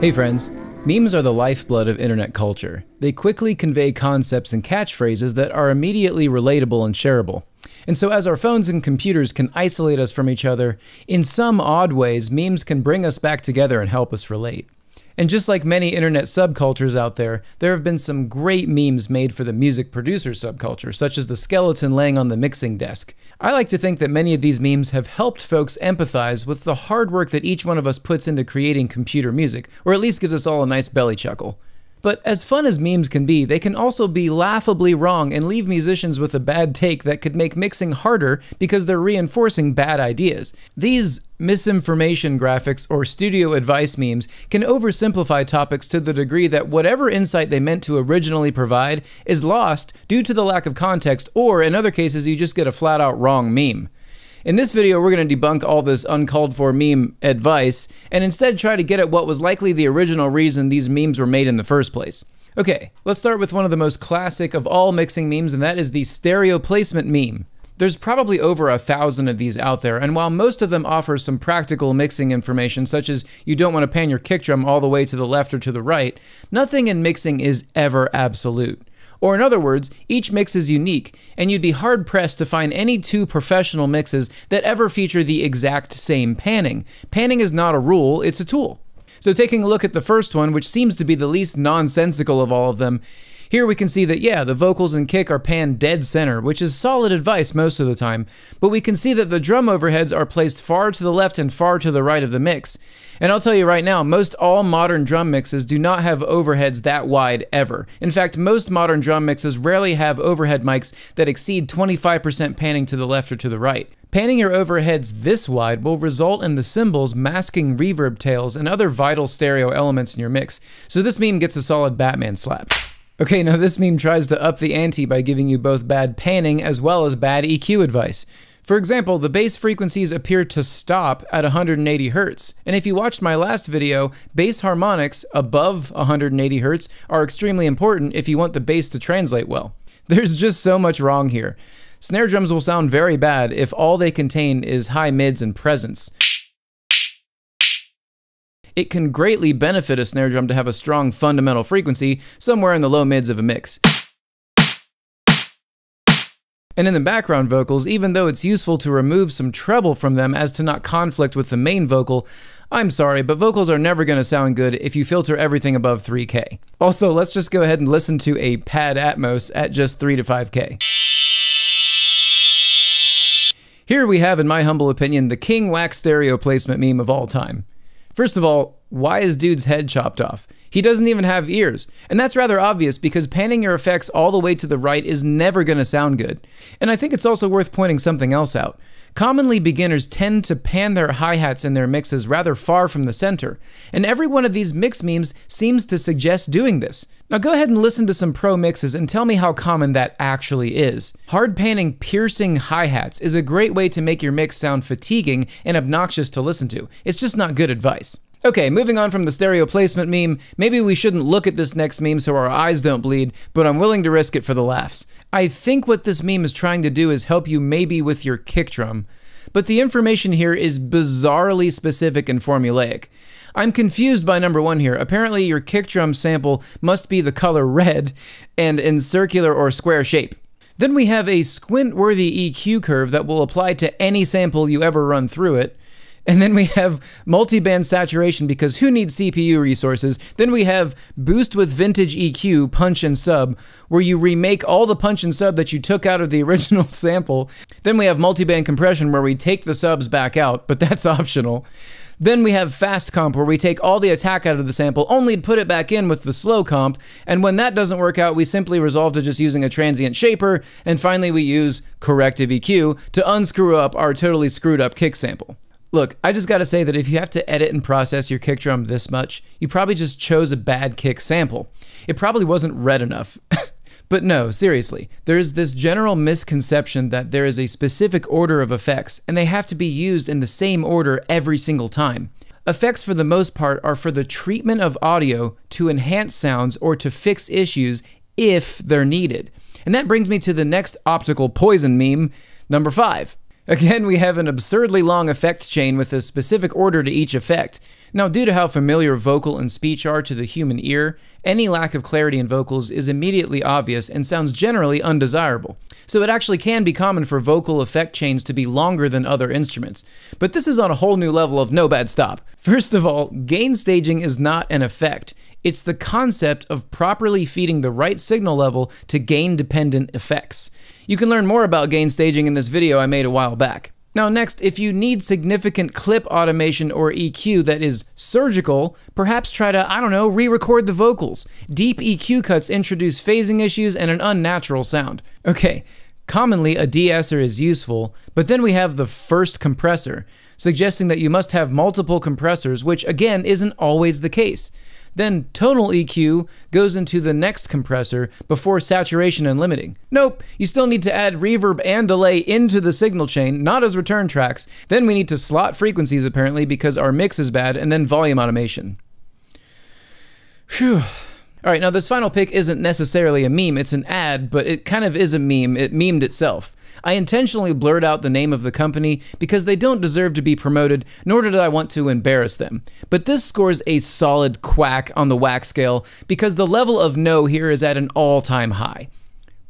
Hey friends, memes are the lifeblood of internet culture. They quickly convey concepts and catchphrases that are immediately relatable and shareable. And so, as our phones and computers can isolate us from each other, in some odd ways, memes can bring us back together and help us relate. And just like many internet subcultures out there, there have been some great memes made for the music producer subculture, such as the skeleton laying on the mixing desk. I like to think that many of these memes have helped folks empathize with the hard work that each one of us puts into creating computer music, or at least gives us all a nice belly chuckle. But as fun as memes can be, they can also be laughably wrong and leave musicians with a bad take that could make mixing harder because they're reinforcing bad ideas. These misinformation graphics or studio advice memes can oversimplify topics to the degree that whatever insight they meant to originally provide is lost due to the lack of context, or in other cases, you just get a flat out wrong meme. In this video, we're going to debunk all this uncalled for meme advice and instead try to get at what was likely the original reason these memes were made in the first place. Okay, let's start with one of the most classic of all mixing memes, and that is the stereo placement meme. There's probably over a thousand of these out there, and while most of them offer some practical mixing information, such as you don't want to pan your kick drum all the way to the left or to the right, nothing in mixing is ever absolute. Or, in other words, each mix is unique, and you'd be hard pressed to find any two professional mixes that ever feature the exact same panning. Panning is not a rule, it's a tool. So, taking a look at the first one, which seems to be the least nonsensical of all of them, here we can see that, yeah, the vocals and kick are panned dead center, which is solid advice most of the time, but we can see that the drum overheads are placed far to the left and far to the right of the mix. And I'll tell you right now, most all modern drum mixes do not have overheads that wide ever. In fact, most modern drum mixes rarely have overhead mics that exceed 25% panning to the left or to the right. Panning your overheads this wide will result in the cymbals masking reverb tails and other vital stereo elements in your mix, so this meme gets a solid Batman slap. Okay, now this meme tries to up the ante by giving you both bad panning as well as bad EQ advice. For example, the bass frequencies appear to stop at 180 Hz, and if you watched my last video, bass harmonics above 180 Hz are extremely important if you want the bass to translate well. There's just so much wrong here. Snare drums will sound very bad if all they contain is high mids and presence it can greatly benefit a snare drum to have a strong fundamental frequency somewhere in the low mids of a mix. And in the background vocals, even though it's useful to remove some treble from them as to not conflict with the main vocal, I'm sorry, but vocals are never going to sound good if you filter everything above 3K. Also, let's just go ahead and listen to a pad Atmos at just 3 to 5K. Here we have, in my humble opinion, the king wax stereo placement meme of all time. First of all, why is dude's head chopped off? He doesn't even have ears. And that's rather obvious because panning your effects all the way to the right is never going to sound good. And I think it's also worth pointing something else out. Commonly, beginners tend to pan their hi hats in their mixes rather far from the center, and every one of these mix memes seems to suggest doing this. Now, go ahead and listen to some pro mixes and tell me how common that actually is. Hard panning piercing hi hats is a great way to make your mix sound fatiguing and obnoxious to listen to. It's just not good advice. Okay, moving on from the stereo placement meme, maybe we shouldn't look at this next meme so our eyes don't bleed, but I'm willing to risk it for the laughs. I think what this meme is trying to do is help you maybe with your kick drum, but the information here is bizarrely specific and formulaic. I'm confused by number one here. Apparently, your kick drum sample must be the color red and in circular or square shape. Then we have a squint-worthy EQ curve that will apply to any sample you ever run through it. And then we have multi-band saturation because who needs CPU resources? Then we have boost with vintage EQ, punch and sub, where you remake all the punch and sub that you took out of the original sample. Then we have multi-band compression where we take the subs back out, but that's optional. Then we have fast comp where we take all the attack out of the sample, only to put it back in with the slow comp. And when that doesn't work out, we simply resolve to just using a transient shaper. And finally, we use corrective EQ to unscrew up our totally screwed up kick sample. Look, I just gotta say that if you have to edit and process your kick drum this much, you probably just chose a bad kick sample. It probably wasn't red enough. but no, seriously, there's this general misconception that there is a specific order of effects, and they have to be used in the same order every single time. Effects, for the most part, are for the treatment of audio to enhance sounds or to fix issues if they're needed. And that brings me to the next optical poison meme, number five. Again, we have an absurdly long effect chain with a specific order to each effect. Now, due to how familiar vocal and speech are to the human ear, any lack of clarity in vocals is immediately obvious and sounds generally undesirable. So it actually can be common for vocal effect chains to be longer than other instruments. But this is on a whole new level of no bad stop. First of all, gain staging is not an effect. It's the concept of properly feeding the right signal level to gain dependent effects. You can learn more about gain staging in this video I made a while back. Now, next, if you need significant clip automation or EQ that is surgical, perhaps try to, I don't know, re record the vocals. Deep EQ cuts introduce phasing issues and an unnatural sound. Okay, commonly a de-esser is useful, but then we have the first compressor, suggesting that you must have multiple compressors, which again isn't always the case. Then tonal EQ goes into the next compressor before saturation and limiting. Nope, you still need to add reverb and delay into the signal chain, not as return tracks. Then we need to slot frequencies apparently because our mix is bad, and then volume automation. Phew. All right, now this final pick isn't necessarily a meme, it's an ad, but it kind of is a meme. It memed itself. I intentionally blurred out the name of the company because they don't deserve to be promoted, nor did I want to embarrass them. But this scores a solid quack on the whack scale because the level of no here is at an all time high.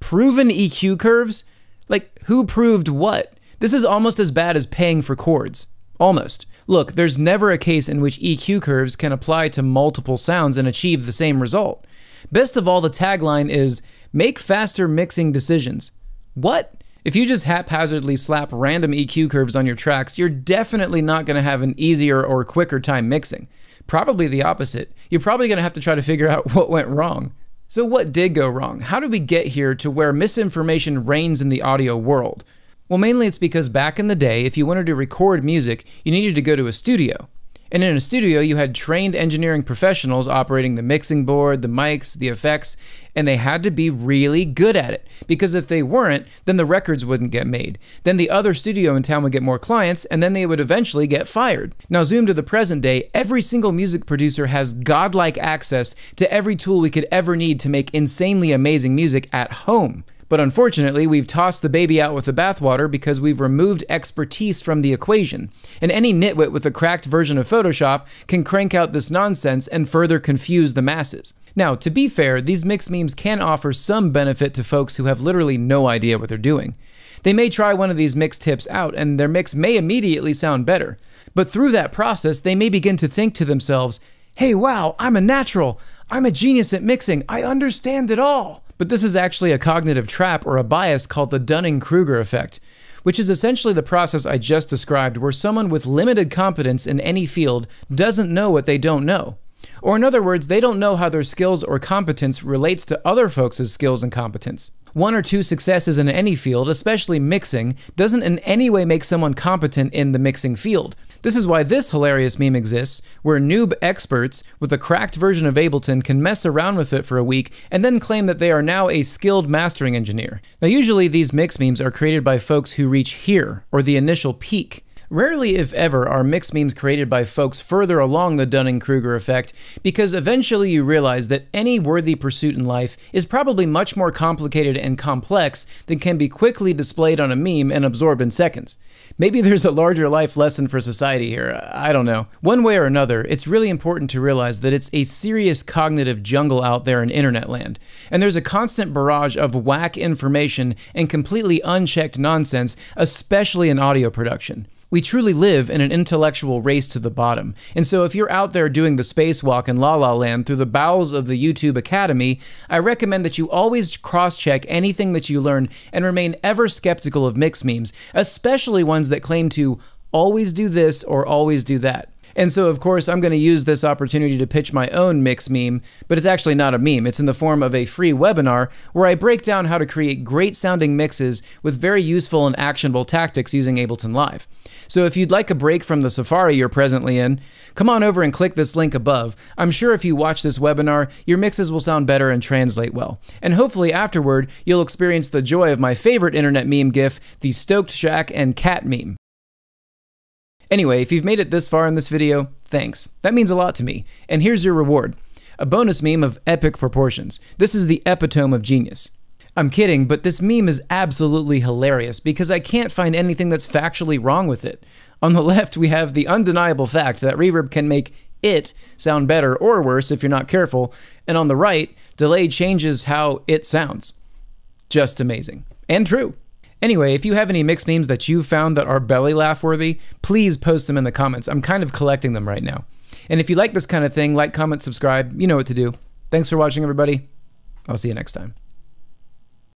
Proven EQ curves? Like, who proved what? This is almost as bad as paying for chords. Almost. Look, there's never a case in which EQ curves can apply to multiple sounds and achieve the same result. Best of all, the tagline is make faster mixing decisions. What? If you just haphazardly slap random EQ curves on your tracks, you're definitely not going to have an easier or quicker time mixing. Probably the opposite. You're probably going to have to try to figure out what went wrong. So, what did go wrong? How did we get here to where misinformation reigns in the audio world? Well, mainly it's because back in the day, if you wanted to record music, you needed to go to a studio. And in a studio, you had trained engineering professionals operating the mixing board, the mics, the effects, and they had to be really good at it. Because if they weren't, then the records wouldn't get made. Then the other studio in town would get more clients, and then they would eventually get fired. Now, zoom to the present day, every single music producer has godlike access to every tool we could ever need to make insanely amazing music at home. But unfortunately, we've tossed the baby out with the bathwater because we've removed expertise from the equation. And any nitwit with a cracked version of Photoshop can crank out this nonsense and further confuse the masses. Now, to be fair, these mix memes can offer some benefit to folks who have literally no idea what they're doing. They may try one of these mix tips out, and their mix may immediately sound better. But through that process, they may begin to think to themselves, hey, wow, I'm a natural. I'm a genius at mixing. I understand it all. But this is actually a cognitive trap or a bias called the Dunning Kruger effect, which is essentially the process I just described where someone with limited competence in any field doesn't know what they don't know. Or, in other words, they don't know how their skills or competence relates to other folks' skills and competence. One or two successes in any field, especially mixing, doesn't in any way make someone competent in the mixing field. This is why this hilarious meme exists, where noob experts with a cracked version of Ableton can mess around with it for a week and then claim that they are now a skilled mastering engineer. Now, usually these mix memes are created by folks who reach here, or the initial peak. Rarely, if ever, are mixed memes created by folks further along the Dunning Kruger effect, because eventually you realize that any worthy pursuit in life is probably much more complicated and complex than can be quickly displayed on a meme and absorbed in seconds. Maybe there's a larger life lesson for society here, I don't know. One way or another, it's really important to realize that it's a serious cognitive jungle out there in internet land, and there's a constant barrage of whack information and completely unchecked nonsense, especially in audio production. We truly live in an intellectual race to the bottom. And so if you're out there doing the spacewalk in La La Land through the bowels of the YouTube Academy, I recommend that you always cross-check anything that you learn and remain ever skeptical of mix memes, especially ones that claim to always do this or always do that. And so, of course, I'm going to use this opportunity to pitch my own mix meme, but it's actually not a meme. It's in the form of a free webinar where I break down how to create great sounding mixes with very useful and actionable tactics using Ableton Live. So if you'd like a break from the safari you're presently in, come on over and click this link above. I'm sure if you watch this webinar, your mixes will sound better and translate well. And hopefully afterward, you'll experience the joy of my favorite internet meme gif, the Stoked Shack and Cat meme. Anyway, if you've made it this far in this video, thanks. That means a lot to me. And here's your reward. A bonus meme of epic proportions. This is the epitome of genius. I'm kidding, but this meme is absolutely hilarious because I can't find anything that's factually wrong with it. On the left, we have the undeniable fact that reverb can make it sound better or worse if you're not careful, and on the right, delay changes how it sounds. Just amazing. And true. Anyway, if you have any mixed memes that you've found that are belly laugh worthy, please post them in the comments. I'm kind of collecting them right now. And if you like this kind of thing, like, comment, subscribe, you know what to do. Thanks for watching, everybody. I'll see you next time.